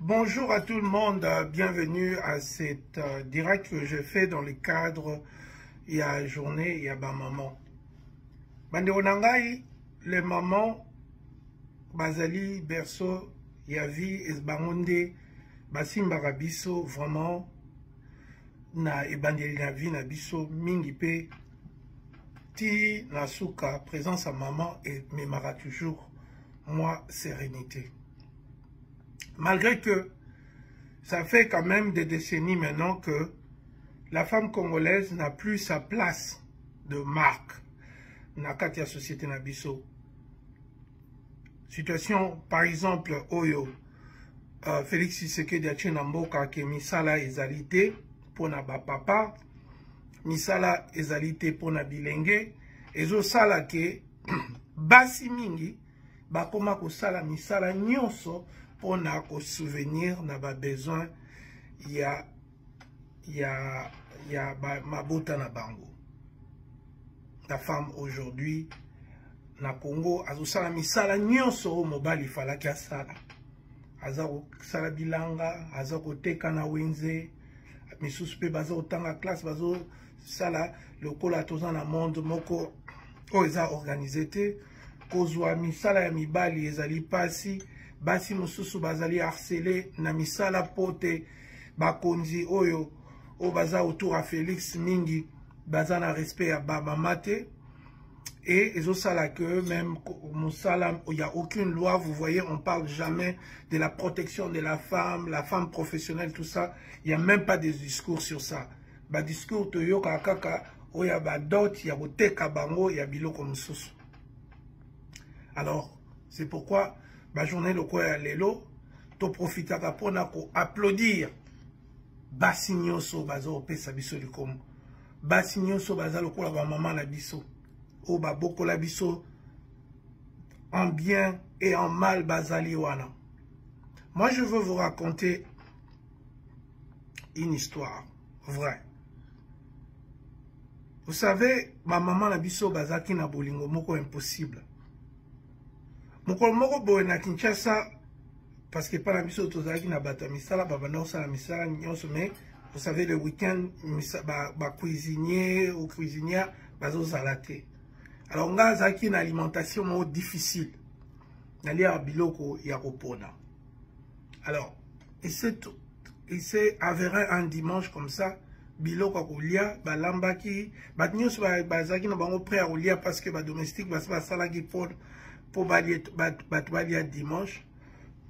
Bonjour à tout le monde, bienvenue à cette euh, direct que je fais dans le cadre il y a journée, il y a ma maman. Bandeko nangai, les mamans, bazali, berceau, yavi, esbangonde, basimbaka biso, vraiment, na ebandeli na vie na biso, mingi pe, ti na suka, présence à maman, et memara toujours, moi, sérénité. Malgré que ça fait quand même des décennies maintenant que la femme congolaise n'a plus sa place de marque na kati ya société na biso. Situation, par exemple, oyo, uh, Félix Tshisekedi atie na mboka ke misala ezali te mpona bapapa, misala ezali te mpona bilenge, ezosala ke basi mingi bakoma kosala misala nyonso mpona kosouvenir na babesoin ya, ya, ya ba, mabota na bango. La femme aujourd'hui na congo azosala misala nyonso oyo mobali falaki asala. Aza kosala bilanga aza koteka na wenze misusu mpe baza kotanga classe bazosala lokola toza na monde moko oyo eza organise te. Kozwa misala ya mibali ezali mpasi basi mosusu bazali harcele na misala bakonzi oyo oyo baza autour ya félix mingi baza na respect ya bamama te et que même il y a aucune loi vous voyez on parle jamais de la protection de la femme la femme professionnelle tout ça. Il y a même pas de discours sur ça. Kaka oyo ya badot ya koteka bango ya biloko alors c'est pourquoi bajournée lokola ya lelo toprofitaka mpona koapplaudir basi nyonso baza kopesa biso likomo. Basi nyonso baza lokola bamama na biso. Oyo babokola biso. En bien et en mal bazali wana. Moi je veux vous raconter une histoire vraie. Vous savez bamama na biso bazalaki na bolingo moko impossible mokolo moko boye na kinshasa parce que mpa na biso tozalaki na bato ya misala babanda kosala misala nyonso mais vous savez le week-end bacuisinier ou cuisinière bazozala te. Alors ngai azalaki na alimentation moko difficile. Naliaka biloko ya kopona. Alors il s'est avéré un dimanche comme ça biloko ya kolia balambaki bato nyonso bazalaki na bango prêt ya kolia parce que badomestique basi basalaki mpo bato balia dimanche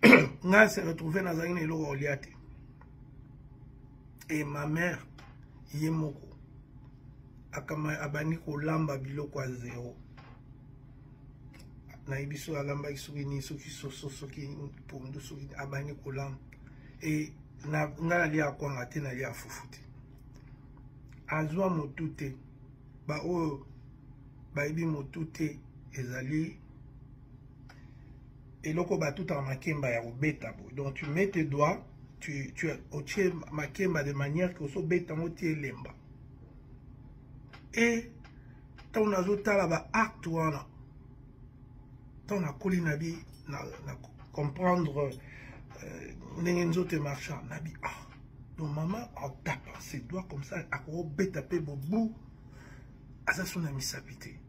ngai se retrouve nazalaki na eloko kolia te et ma mère ye moko abandi kolamba biloko ya zero nayebi so alambaki soki nini soki soso soki pondu soki abandi kolamba e ngai naliaka kwanga te naliaka fufu te azwa motu te baoyo bayebi motu te ezali eloko batutaka makemba ya kobeta boye. Donc tu mets tes doigts tu, tu otie makemba de manière ke osobeta yango ti elemba. E ntango nazotala baacte wana ntango nakoli nabi na, na comprendre euh, ndenge nzoto emarcha nabi ah. Donc mama atapa ses doigts comme ça akokobeta mpe bobu aza so na misapi te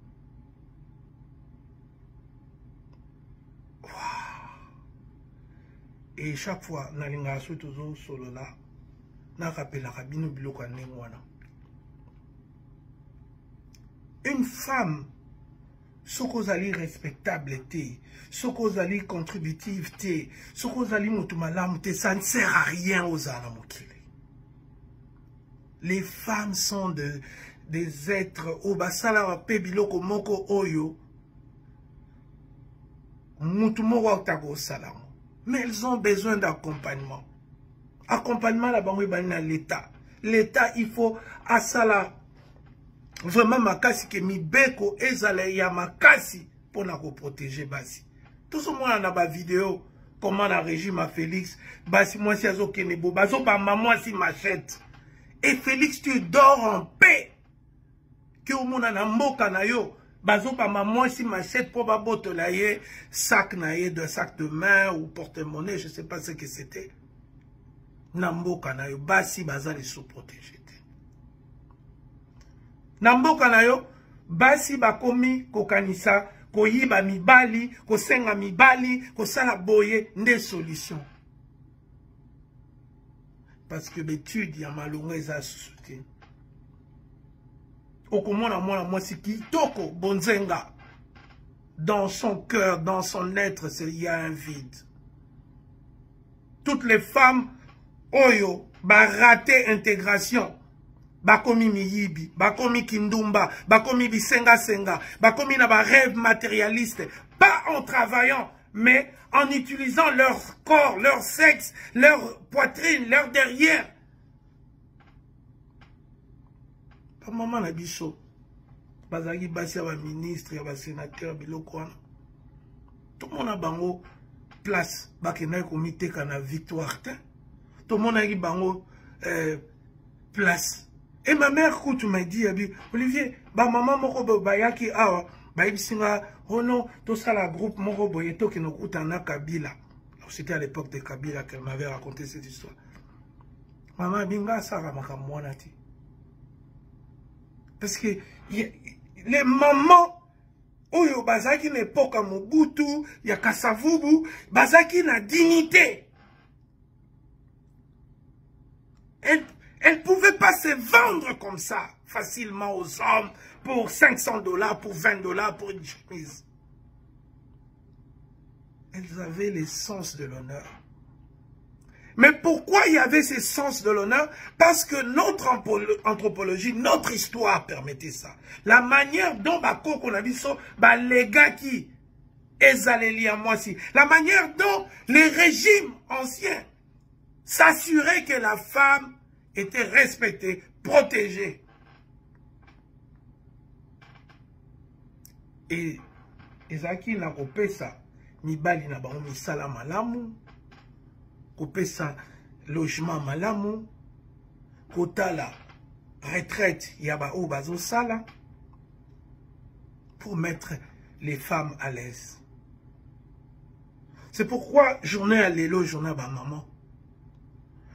et chaque fois nalingaka soki tozosolola nakapelaka bino biloko ya ndenge wana. Une femme soki ozali respectable te soki ozali contributive te soki ozali moto malamu te ça ne sert à rien ozala na mokili les femmes sont de, des êtres oyo basalaka mpe biloko moko oyo mutu moko akotaka kosala yango mais elles ont besoin d'accompagnement. Accompagnement na bango ebandi na l'état. L'état il faut asala. Vraiment makasi ke mibeko ezala ya makasi mpona koprotege basi. Tozomona na bavideo comment na régime ya félix? Basi mwasi azokende bo bazobamba mwasi machete et félix tu dors en paix. Ke omona na mboka na yo bazobamba mwasi machette mpo babotola ye sac na ye de sac de main ou porte-monnaie je sais pas ce que c'était. Na mboka na yo basi baza leso protege te na mboka na yo basi bakomi kokanisa koyiba mibali kosenga mibali kosala boye nde solution. Parce que betude ya malongo eza susu te okomona mwana mwasi bonzenga. Dans son cœur dans son être il y a un vide. Toutes les femmes oyo barate intégration. Bakomi miyibi bakomi kindumba bakomi bisengasenga bakomi na barêve matérialiste. Pas en travaillant mais en utilisant leur corps leur sexe leur poitrine leur derrière bamama na biso bazalaki basi ya baministre ya basénateur biloko wana. Tomona bango place bakendaki komiteka na victoire te. Tomonaki bango euh, place. Et ma mère kutu m'a dit abi olivier bamama moko bayaki awa bayebisi nga oh non tosala groupe moko boye tokende okuta na kabila. C'était à l'époque de kabila qu'elle m'avait raconté cette histoire. Mama binga asala makambo wana te parce que les mamans oyo bazalaki na epoke ya mobutu ya kasavubu bazalaki na dignité elle, elle pouvait pas se vendre comme ça facilement aux hommes pour 500 dollars, pour 20 dollars, pour une chemise. Elles avaient les sens de l'honneur. Mais pourquoi il y avait ces sens de l'honneur? Parce que notre anthropologie, notre histoire permettait ça. La manière dont ça, bah, les gars qui, la manière dont les régimes anciens s'assuraient que la femme était respectée, protégée. Et ezalaki na kopesa mibali na bango misala malamu kopesa logement malamu kotala retraite ya baoyo bazosala pour mettre les femmes à l'aise. C'est pourquoi journée ya lelo journée ya bamama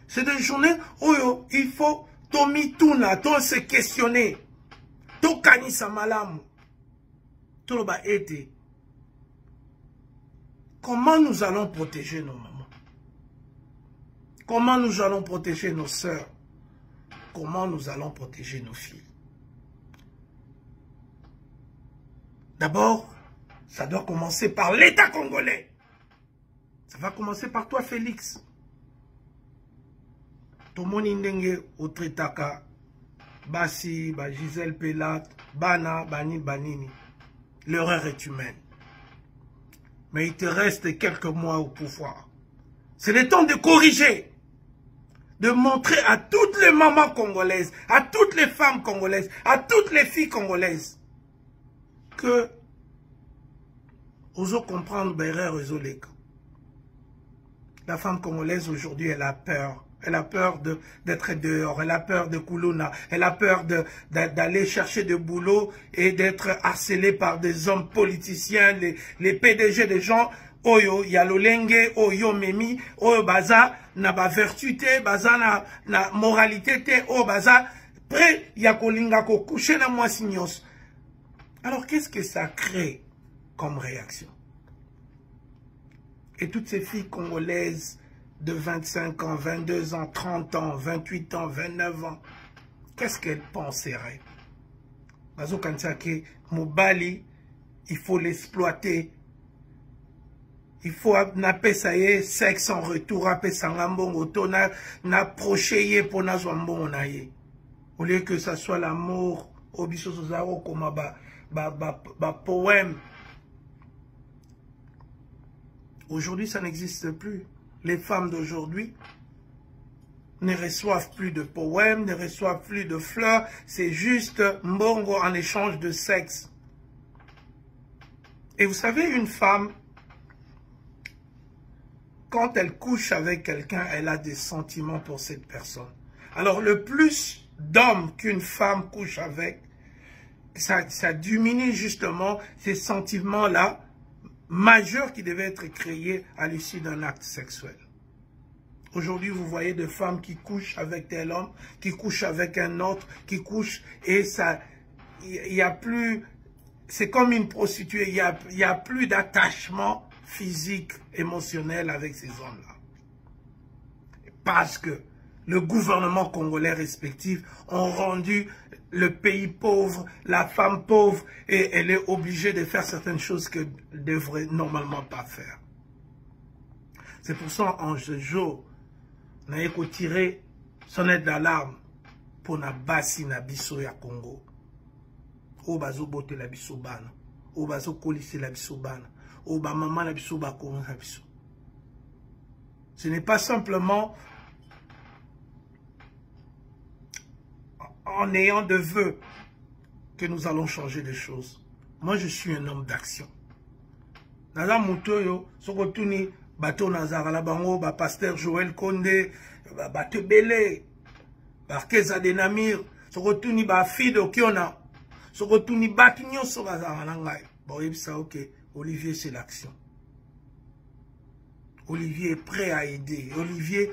c'est des journées oyo il faut tomituna to se questionner tokanisa malamu. Toloba ete comment nous allons protéger nos mamans comment nous allons protéger nos sœurs? Comment nous allons protéger nos filles? D'abord ça doit commencer par l'état congolais. Ça va commencer par toi félix. Tomoni ndenge basi bana banini banini. L'erreur est humaine. Mais il te reste quelques mois au pouvoir. C'est le temps de corriger, de montrer à toutes les mamans congolaises, à toutes les femmes congolaises, à toutes les filles congolaises, que osons comprendre La femme congolaise aujourd'hui, elle a peur. Elle a peur d'être dehors, elle a peur de Kuluna, elle a peur d'aller chercher de boulot et d'être harcelée par des hommes politiciens, les, les PDG des gens, oyo ya lolenge oyo memi oyo baza na ba vertu te baza na, na moralité te oyo baza prêt ya kolinga coucher na mwasi nyonso alors qu'est-ce que ça crée comme réaction? Et toutes ces filles congolaises de 25 ans, 22 ans, 30 ans, 28 ans, 29 ans, qu'est-ce qu'elle penserait Mobali, il faut l'exploiter. Il faut ça y sexe en retour, apesanga mbongo, to na, na procher pour na mbongo na ye. Au lieu que ça soit l'amour, au biso sozaro comme ba, ba, ba, ba poème. Aujourd'hui, ça n'existe plus les femmes d'aujourd'hui ne reçoivent plus de poèmes, ne reçoivent plus de fleurs, c'est juste mbongo en échange de sexe. Et vous savez, une femme, quand elle couche avec quelqu'un, elle a des sentiments pour cette personne. Alors le plus d'hommes qu'une femme couche avec, ça, diminue justement ces sentiments-là majeur qui devait être créé à l'issue d'un acte sexuel. Aujourd'hui, vous voyez des femmes qui couchent avec tel homme, qui couchent avec un autre, qui couchent et ça, il n'y a plus, c'est comme une prostituée, il n'y y a plus d'attachement physique, émotionnel avec ces hommes-là. Parce que le gouvernement congolais respectif ont rendu le pays pauvre, la femme pauvre, et elle est obligée de faire certaines choses qu'elle ne devrait normalement pas faire. C'est pour ça, en ce jour, on a tiré sonnette d'alarme pour na basi na biso ya Congo. O bazo bote la biso bana. O bazo kolisi la. O ba maman la biso ba la biso? Ce n'est pas simplement en ayant de vœux que nous allons changer les choses. Moi, je suis un homme d'action. Naza mutoyo, sokotuni, bato nazara la bango, ba pasteur Joël Konde, ba bato belé, ba keza de namir, sokotuni ba fille okiona, sokotuni bato nyonso bazara na ngai. Bon, ça, ok, Olivier, c'est l'action. Olivier est prêt à aider. Olivier,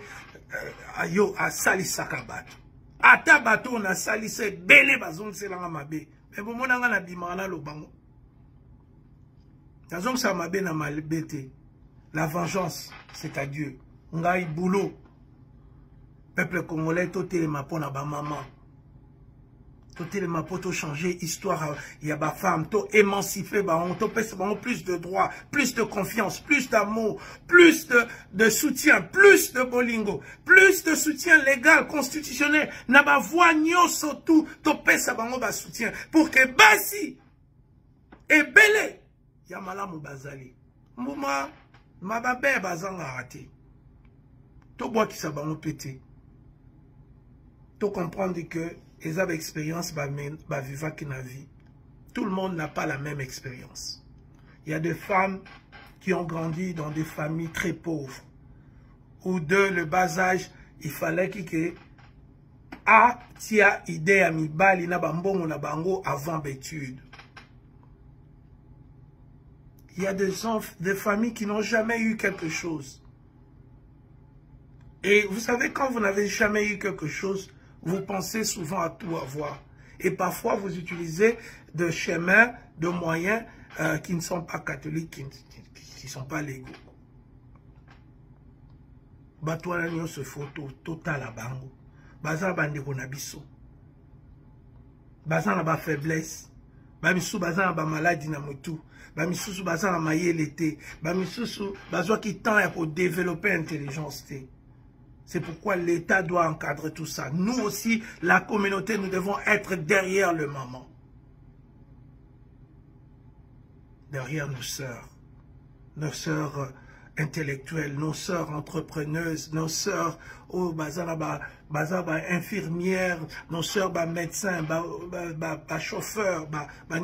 euh, ayo, a sali sakabato. ata bato oyo nasalisa ebele bazongiselanga mabe me bomonanga na bimaka naloba ngo nazongisaka mabe na mabe te la vengeance c'est à dieu. Ngai boulot. Peuple congolais totelema mpo na bamama totelema mpo tochange histoire ya bafemme toémancipe bango topesa bango plus de droit plus de confiance plus d'amour plus de, de soutien plus de bolingo plus de soutien légal constitutionnel. Na bavoi nyonso tu topesa bango basoutien pour ke basi ebele ya malamu bazali. Mbuma mababe bazangaka te tobwakisa bango mpe te tocomprendre que ils ont expérience bah na vie. Tout le monde n'a pas la même expérience. Il y a des femmes qui ont grandi dans des familles très pauvres. Ou de le bas âge, il fallait que a tia idée à mi bali na bambongo na bango avant l'étude. Il y a des familles qui n'ont jamais eu quelque chose. Et vous savez, quand vous n'avez jamais eu quelque chose, vous pensez souvent à tout avoir. Et parfois, vous utilisez de chemins, de moyens euh, qui ne sont pas catholiques, qui ne sont pas légaux. bato wana nyonso fo totala bango. Baza na bandeko na biso. Baza na bafaiblesse bamisusu baza na bamaladi na motu. Bamisusu baza na mayele te bamisusu bazwaki temps ya kodevelope intelligence te C'est pourquoi l'État doit encadrer tout ça. Nous aussi, la communauté, nous devons être derrière le maman. Derrière nos sœurs. Nos sœurs intellectuelles, nos sœurs entrepreneuses, nos sœurs oh, bazaba, bazaba, infirmières, nos sœurs bah, médecins, bah, bah, bah, chauffeurs, bah, bah,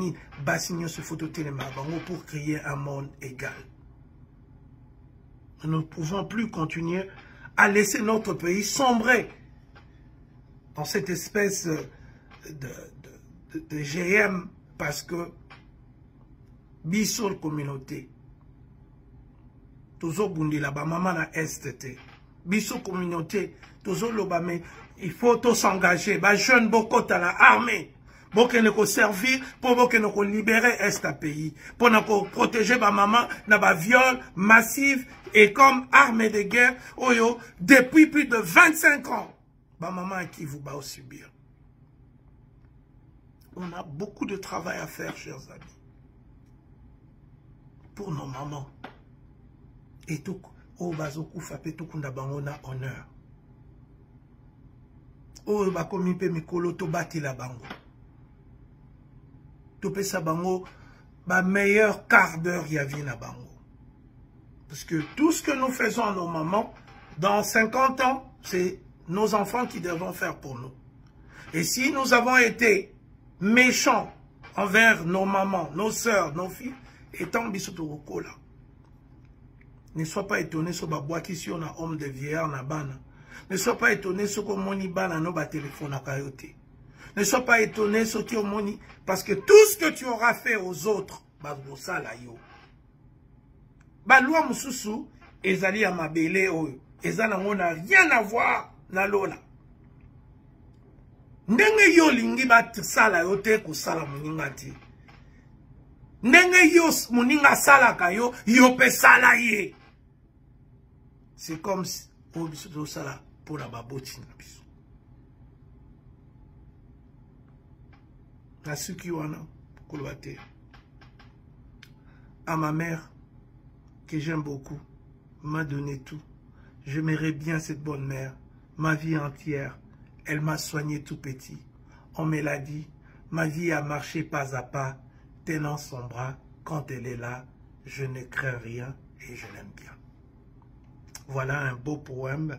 bah, ce pour créer un monde égal. Nous ne pouvons plus continuer à laisser notre pays sombrer dans cette espèce de, de, de, de GM parce que biso communauté tozobundela bamama na este te. Biso communauté tozoloba me il faut s'engager. Bajeune bokota na armée bokende koservir mpo bokende kolibere este pays. Mpona koprotege bamama na baviole massive et comme arme de guerre oyo depuis plus de 25 ans bamama qui vous va subir. On a beaucoup de travail à faire chers amis pour nos mamans. Et tout oyo bazokufa mpe tokunda bango na honneur. Oyo bakomi mpe mikolo tobatela bango topesa bango bameilleur quart d'heure ya vie na parce que tout ce que nous faisons à nos mamans dans 50 ans c'est nos enfants qui devront faire pour nous. Et si nous avons été méchants envers nos mamans nos sœurs nos filles etango biso tokokola ne sois pas étonné so babwakisi yo na homme de vieillard na ne sois pas étonné soki omoni bana no batelefonaka yo te Ne sois pas étonné ce qui omoni parce que tout ce que tu auras fait aux autres bazosala yo. Balwa mosusu ezali ya mabele oyo. Eza nango na rien à voir na lola ndenge yo olingi basala yo te kosala moninga te. Ndenge yo moninga asalaka yo yo mpe sala ye. C'est comme oyo biso tozosala mpona baboti na biso nasuki wana à ma mère que j'aime beaucoup m'a donné tout. J'aimerais bien cette bonne mère ma vie entière. Elle m'a soigné tout petit. On me l'a dit ma vie a marché pas à pas tenant son bras. Quand elle est là je ne crains rien et je l'aime bien. Voilà un beau poème.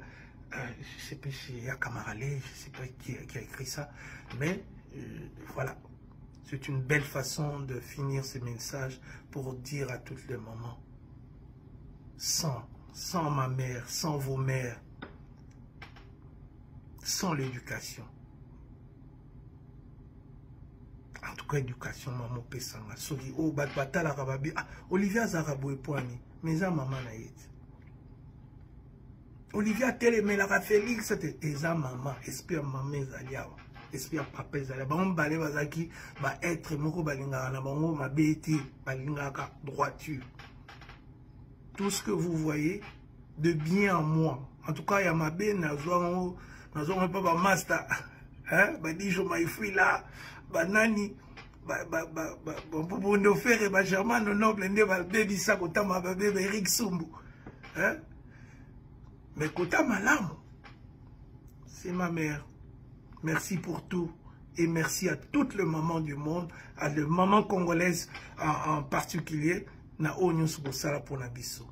Euh, je sais pas si Yakamarale, je sais pas qui, qui a écrit ça. Mais euh, voilà c'est une belle façon de finir ce message pour dire à tous les moments, sans, sans ma mère, sans vos mères, sans l'éducation. En tout cas, éducation, maman pesanga. Soki, oh, bat batala kababi. Ah, Olivia Zarabo epoani. Mais ça, maman na yeti. Olivia telemelaka Félix, c'était eza maman. Espère maman ezali awa. Esprit ya papa ezali. Bango mibale bazalaki baetre moko balingaka na bango mabe te balingaka droiture. Tout ce que vous voyez de bien en moi. En tout cas ya mabe nazwango nazwango mpe bamaster badijo maifwila banani bondofere bagermane noble nde babebisa kotama babeba erik sumbu. Mais kota malamu. C'est ma mère Merci pour tout. Et merci à toutes les mamans du monde, à les mamans congolaises en, en particulier, na onyos bosala pour nabiso.